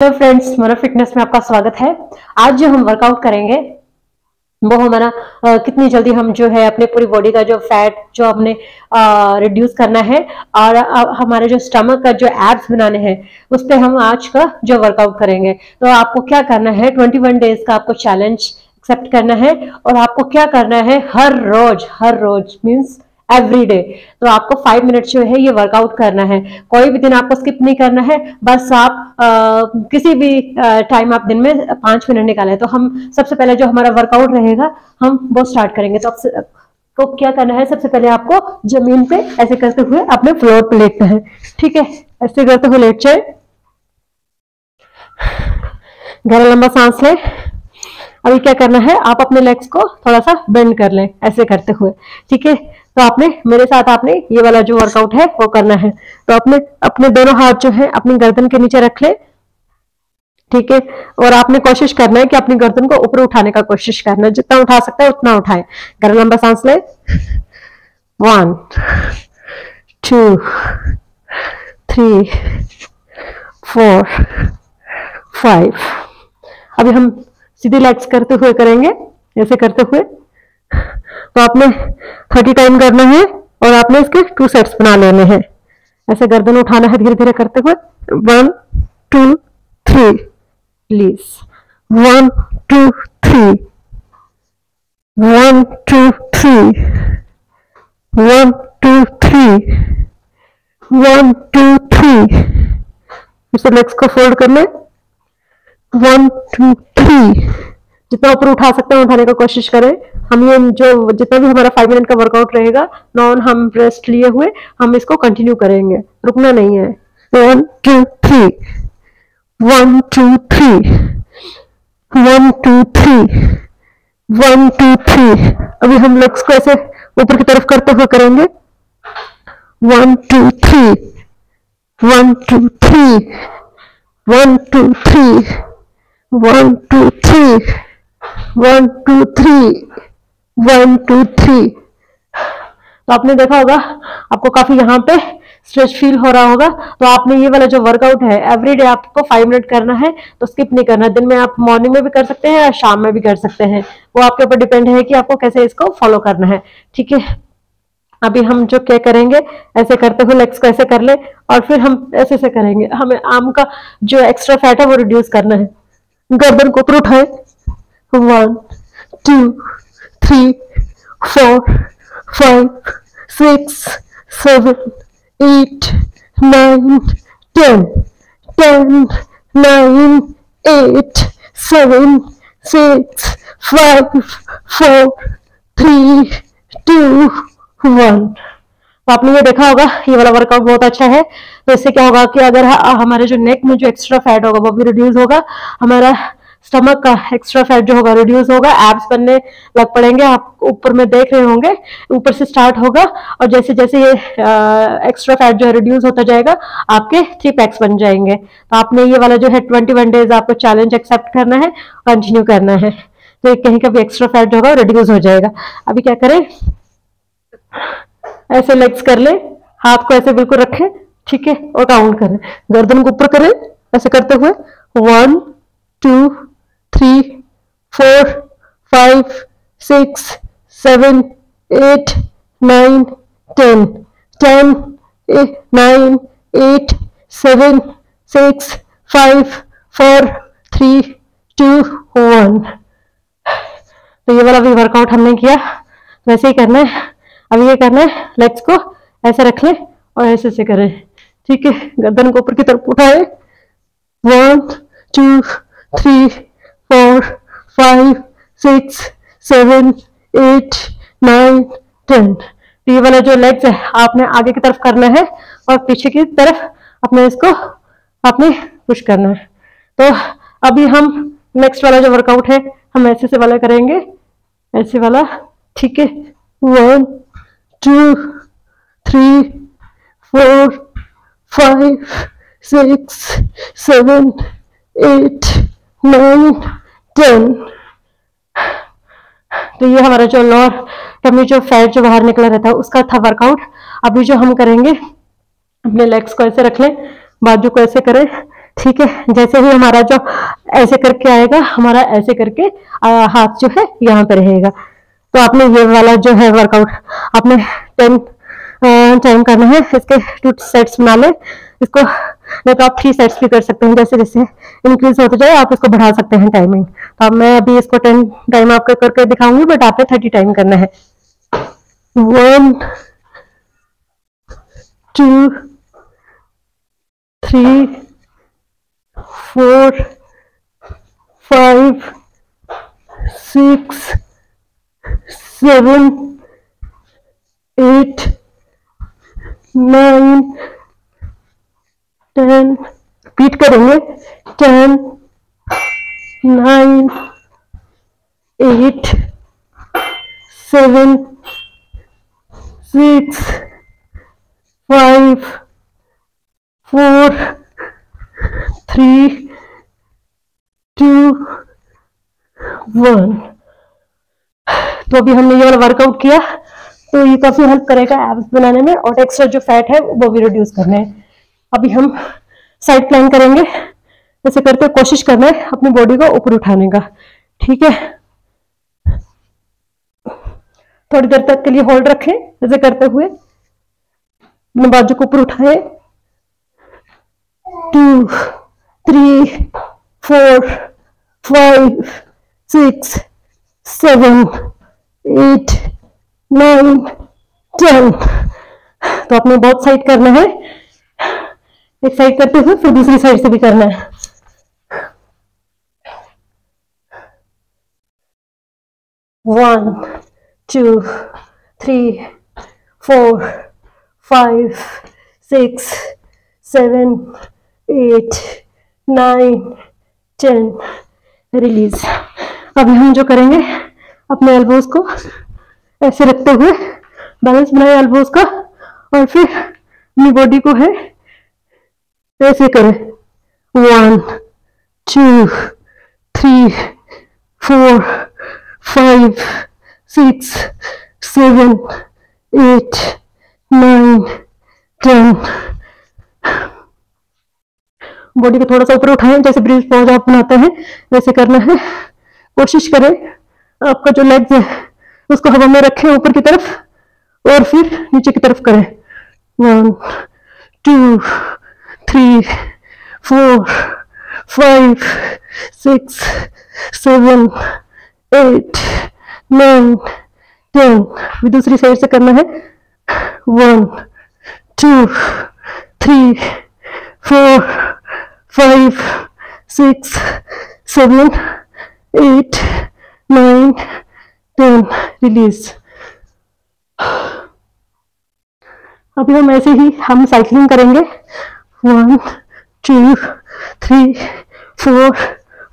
Hello friends मेरा fitness में आपका स्वागत है। आज जो हम वर्कआउट करेंगे, वो हमारा कितनी जल्दी हम जो है अपने पूरी बॉडी का जो फैट जो हमने रिड्यूस करना है और हमारे जो स्टमक का जो एब्स बनाने हैं, उस पर हम आज का जो वर्कआउट करेंगे। तो आपको क्या करना है 21 डेज़ का आपको चैलेंज एक्सेप्ट करना है और आपको क्या करना है, हर रोज हर रोज मीन्स एवरी डे तो आपको फाइव मिनट जो है ये वर्कआउट करना है। कोई भी दिन आपको स्किप नहीं करना है। बस आप अ, किसी भी टाइम आप दिन में पाँच मिनट निकालें। तो हम सबसे पहले जो हमारा वर्कआउट रहेगा हम वो स्टार्ट करेंगे। तो को क्या करना है? सबसे पहले आपको ज़मीन पे ऐसे करते हुए अपने फ्लोर पे लेटना है। ठीक है? ऐसे करते हुए लेट जाए। गहरा लंबा सांस लें। अभी क्या करना है? आप अपने लेग्स को थोड़ा सा बेंड कर लें ऐसे करते हुए। ठीक है? तो आपने, मेरे साथ आपने ये वाला जो वर्कआउट है, वो करना है। तो आपने अपने दोनों हाथ जो है, अपनी गर्दन के नीचे रख ले। ठीक है? और आपने कोशिश करना है कि अपनी गर्दन को ऊपर उठाने का कोशिश करना जितना उठा सकता है, उतना उठाए। गहरा लंबा सांस ले। One two three four five अभी हम सीधी लेग्स करते हुए करेंगे। ऐसे करते हुए तो आपने थर्टी टाइम करना है और आपने इसके टू सेट्स बना लेने हैं। ऐसे गर्दन उठाना है धीरे धीरे करते हुए। One two three please one two three one two three one two three one two three इसे लेग्स को फोल्ड कर ले। वन टू थ्री जितना ऊपर उठा सकते हैं उठाने का कोशिश करें। हम ये जो जितना भी हमारा फाइव मिनट का वर्कआउट रहेगा नॉन हम रेस्ट लिए हुए हम इसको कंटिन्यू करेंगे। रुकना नहीं है। One two three one two three one two three one two three अभी हम लेग्स को ऐसे ऊपर की तरफ़ करते हुए करेंगे। One two three one two three one two three one two three one two three one two three तो आपने देखा होगा, आपको काफ़ी यहाँ पे स्ट्रेच फील हो रहा होगा। तो आपने ये वाला जो वर्कआउट है एवरी डे आपको फाइव मिनट करना है तो स्किप नहीं करना। दिन में आप मॉर्निंग में भी कर सकते हैं या शाम में भी कर सकते हैं। वो आपके ऊपर डिपेंड है कि आपको कैसे इसको फॉलो करना है। ठीक है? अभी हम जो क्या करेंगे, ऐसे करते हुए लेग्स को ऐसे कर ले और फिर हम ऐसे ऐसे करेंगे। हमें आम का जो एक्स्ट्रा फैट है, वो रिड्यूस करना है। गर्दन को ऊपर उठाए। One two three four five six seven eight nine ten ten nine eight seven six five four three two one तो आपने ये देखा होगा, ये वाला वर्कआउट बहुत अच्छा है। तो इससे क्या होगा कि अगर हमारे जो नेक में जो एक्स्ट्रा फैट होगा, वो भी रिड्यूस होगा। हमारा स्टमक का एक्स्ट्रा फैट जो होगा रिड्यूस होगा एब्स बनने लग पड़ेंगे, आप ऊपर में देख रहे होंगे, ऊपर से स्टार्ट होगा, और जैसे जैसे ये एक्स्ट्रा फैट जो है रिड्यूस होता जाएगा, आपके थ्री पैक्स बन जाएँगे। तो आपने ये वाला जो है ट्वेंटी वन डेज़ आपको चैलेंज एक्सेप्ट करना है कंटिन्यू करना है। तो कहीं का भी एक्स्ट्रा फैट जो होगा रिड्यूस हो जाएगा। अभी क्या करें? ऐसे लेग्स कर ले, हाथ को ऐसे बिल्कुल रखें, ठीक है, और काउंट करें। गर्दन को ऊपर करें, ऐसे करते हुए one three four five six seven eight nine ten ten nine eight seven six five four three two one तो ये वाला भी वर्कआउट हमने किया। वैसे ही करना है। अब ये करना है। लेग्स को ऐसे रख लें और ऐसे से करें। ठीक है? गर्दन को ऊपर की तरफ़ उठाए। One two three four five six seven eight nine ten ये वाला जो लेग्स है, आपने आगे की तरफ़ करना है और पीछे की तरफ़ अपने इसको आपने पुश करना है। तो अभी हम नेक्स्ट वाला जो वर्कआउट है, हम ऐसे से वाला करेंगे। ऐसे वाला, ठीक है? One two three four five six seven eight nine ten तो ये हमारा जो लोअर टमी जो फैट जो बाहर निकला रहता है उसका था वर्कआउट अभी जो हम करेंगे अपने लेग्स को ऐसे रख लें बाजू को ऐसे करें ठीक है? जैसे ही हमारा जो ऐसे करके आएगा हमारा ऐसे करके आ, हाथ जो है यहाँ पे रहेगा। तो आपने ये वाला जो है वर्कआउट आपने टेन टाइम करना है इसके टू सेट्स बना ले इसको नहीं तो आप थ्री सेट्स भी कर सकते हैं, जैसे जैसे इंक्रीज होते जाए, आप इसको बढ़ा सकते हैं टाइमिंग तो अब मैं अभी इसको टेन टाइम आपको करके दिखाऊँगी बट आपने थर्टी टाइम करना है. One two three four five six seven eight nine ten repeat करेंगे ten nine eight seven six five four three two one तो अभी हमने ये वाला वर्कआउट किया. तो ये काफ़ी हेल्प करेगा एब्स बनाने में और एक्स्ट्रा जो फैट है वो भी रिड्यूस करने हैं अभी हम साइड प्लान करेंगे। ऐसे करते कोशिश करना है अपनी बॉडी को ऊपर उठाने का। ठीक है? थोड़ी देर तक के लिए होल्ड रखें, ऐसे करते हुए। अपने बाजू को ऊपर उठाए। Two three four five six seven eight nine ten तो आपने बहुत साइड करना है। एक साइड करते हुए फिर दूसरी साइड से भी करना है। One two three four five six seven eight nine ten release अभी हम जो करेंगे, अपने एल्बोज को ऐसे रखते हुए बैलेंस बनाए एल्बोज का, और फिर अपनी बॉडी को है ऐसे करें one two three four five six seven eight nine ten body को थोड़ा सा ऊपर उठाएँ, जैसे ब्रिज आप बनाते हैं, वैसे करना है। कोशिश करें, आपका जो लेग्स है, उसको हवा में रखें ऊपर की तरफ़, और फिर नीचे की तरफ़ करें। One two three four five six seven eight nine ten भी दूसरी साइड से करना है। One two three four five six seven eight nine ten release अभी हम ऐसे ही हम साइकिलिंग करेंगे। One two three four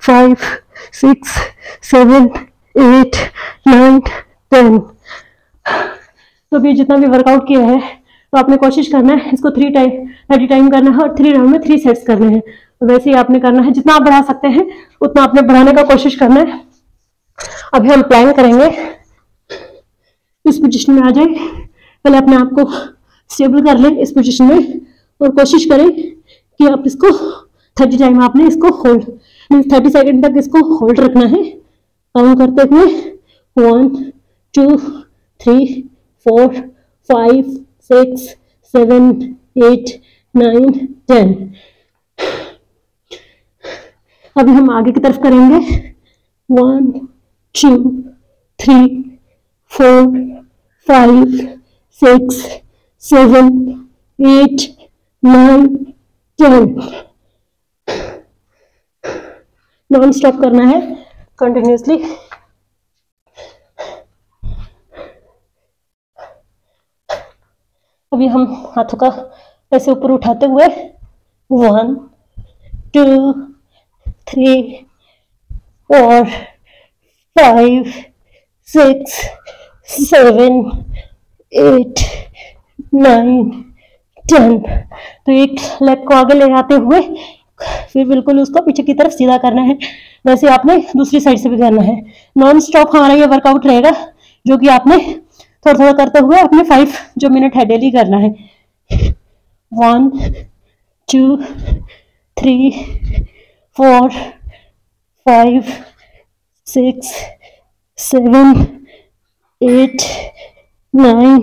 five six seven eight nine ten तो अभी जितना भी वर्कआउट किया है तो आपने कोशिश करना है इसको थ्री टाइम थर्टी टाइम करना है और थ्री राउंड में थ्री सेट्स करने हैं। तो वैसे ही आपने करना है, जितना आप बढ़ा सकते हैं, उतना आपने बढ़ाने का कोशिश करना है। अभी हम प्लान करेंगे। इस पोजिशन में आ जाए। पहले अपने आप को स्टेबल कर लें इस पोजिशन में। और कोशिश करें कि आप इसको थर्टी टाइम आपने इसको होल्ड मीन्स थर्टी सेकेंड तक इसको होल्ड रखना है। काउंट करते हुए one two three four five six seven eight nine ten अभी हम आगे की तरफ़ करेंगे। One two three four five six seven eight nine ten non stop करना है कंटिन्यूसली अभी हम हाथों का ऐसे ऊपर उठाते हुए one two three four five six seven eight nine ten तो एक लेग को आगे ले जाते हुए फिर बिल्कुल उसको पीछे की तरफ़ सीधा करना है। वैसे आपने दूसरी साइड से भी करना है। नॉन स्टॉप हमारा ये वर्कआउट रहेगा, जो कि आपने थोड़ा थोड़ा करते हुए अपने फाइव जो मिनट है डेली करना है। One two three four five six seven eight nine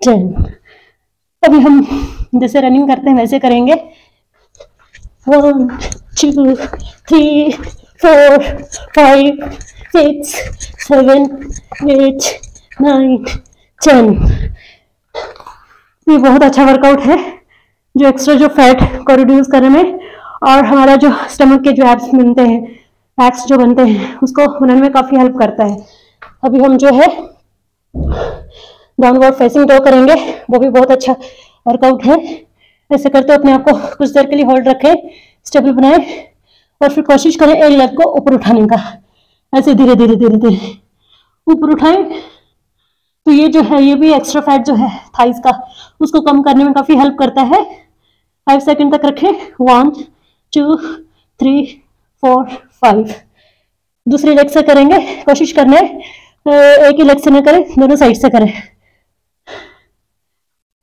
ten अभी हम जैसे रनिंग करते हैं, वैसे करेंगे। One two three four five six seven eight nine ten ये बहुत अच्छा वर्कआउट है, जो एक्स्ट्रा जो फैट को रिड्यूस करने में, और हमारा जो स्टमक के जो एप्स बनते हैं एप्स जो बनते हैं, उसको बनाने में काफ़ी हेल्प करता है। अभी हम जो है डाउनवर्ड फेसिंग डॉग करेंगे, वो भी बहुत अच्छा वर्कआउट है। ऐसे करते अपने आप को कुछ देर के लिए होल्ड रखें स्टेबल बनाए और फिर कोशिश करें एक लेग को ऊपर उठाने का। ऐसे धीरे धीरे धीरे धीरे। ऊपर उठाएँ। तो ये जो है, ये भी एक्स्ट्रा फैट जो है थाइस का, उसको कम करने में काफ़ी हेल्प करता है। फाइव सेकेंड तक रखें। One two three four five दूसरी लेग से करेंगे, कोशिश करना। है एक ही लेग से ना करें, दोनों साइड से करें।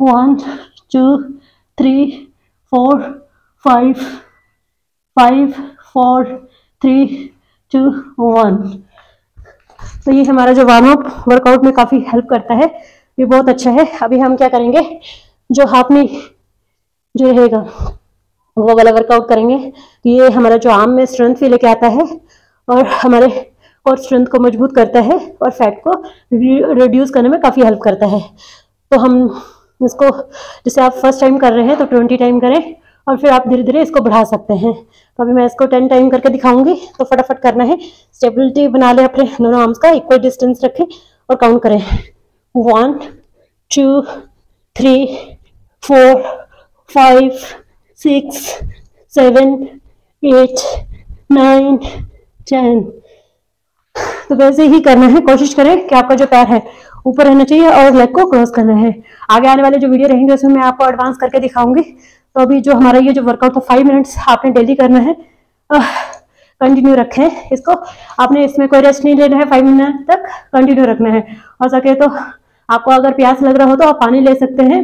One two three four five five four three two one तो ये हमारा जो वार्म अप वर्कआउट में काफ़ी हेल्प करता है, ये बहुत अच्छा है। अभी हम क्या करेंगे? जो हाथ में जो रहेगा, वो वाला वर्कआउट करेंगे। ये हमारा जो आर्म में स्ट्रेंथ भी लेके आता है और हमारे और स्ट्रेंथ को मज़बूत करता है और फैट को रिड्यूस करने में काफ़ी हेल्प करता है। तो हम इसको, जैसे आप फ़र्स्ट टाइम कर रहे हैं तो ट्वेंटी टाइम करें और फिर आप धीरे धीरे इसको बढ़ा सकते हैं। तो अभी मैं इसको टेन टाइम करके दिखाऊँगी तो फटाफट करना है। स्टेबिलिटी बना ले अपने दोनों आर्म्स का इक्वल डिस्टेंस रखें और काउंट करें। One two three four five six seven eight nine ten तो वैसे ही करना है, कोशिश करें कि आपका जो पैर है ऊपर रहना चाहिए और लेग को क्रॉस करना है। आगे आने वाले जो वीडियो रहेंगे, उसमें मैं आपको एडवांस करके दिखाऊँगी। तो अभी जो हमारा ये जो वर्कआउट था फाइव मिनट्स आपने डेली करना है। कंटिन्यू रखें इसको। आपने इसमें कोई रेस्ट नहीं लेना है फाइव मिनट तक कंटिन्यू रखना है। हो सके तो आपको अगर प्यास लग रहा हो तो आप पानी ले सकते हैं।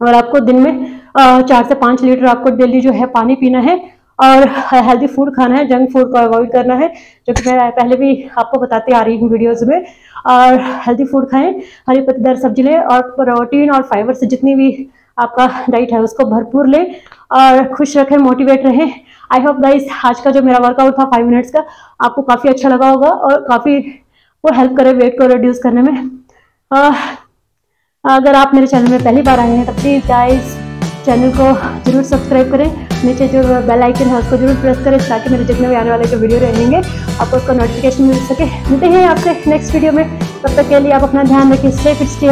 और आपको दिन में चार से पाँच लीटर आपको डेली जो है पानी पीना है। और हेल्दी फ़ूड खाना है जंक फ़ूड को अवॉइड करना है जो कि मैं पहले भी आपको बताती आ रही हूँ वीडियोज़ में। और हेल्दी फ़ूड खाएँ हरी पत्तेदार सब्ज़ी लें और प्रोटीन और फाइबर से जितनी भी आपका डाइट है उसको भरपूर लें और खुश रखें मोटिवेट रहें। आई होप गाइस आज का जो मेरा वर्कआउट था फाइव मिनट्स का आपको काफ़ी अच्छा लगा होगा और काफ़ी वो हेल्प करे वेट को रिड्यूस करने में। आ, अगर आप मेरे चैनल में पहली बार आए हैं तो प्लीज़ गाइस चैनल को ज़रूर सब्सक्राइब करें। नीचे जो बेल आइकन है, उसको ज़रूर प्रेस करें ताकि मेरे जितने भी आने वाले जो वीडियो रहेंगे, आपको उसका नोटिफिकेशन मिल सके। मिलते हैं आपसे नेक्स्ट वीडियो में। तब तक के लिए आप अपना ध्यान रखिए सेफ़ स्टे